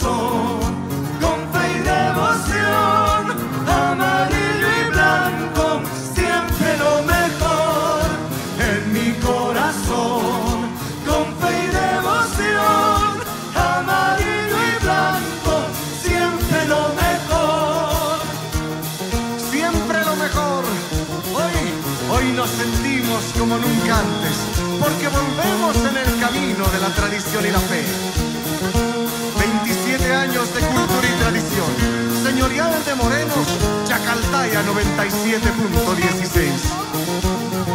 con fe y devoción, amarillo y blanco, siempre lo mejor. En mi corazón, con fe y devoción, amarillo y blanco, siempre lo mejor. Siempre lo mejor. Hoy, hoy nos sentimos como nunca antes, porque volvemos en el camino de la tradición y la fe. Vicente Moreno, Chacaltaya 97.16.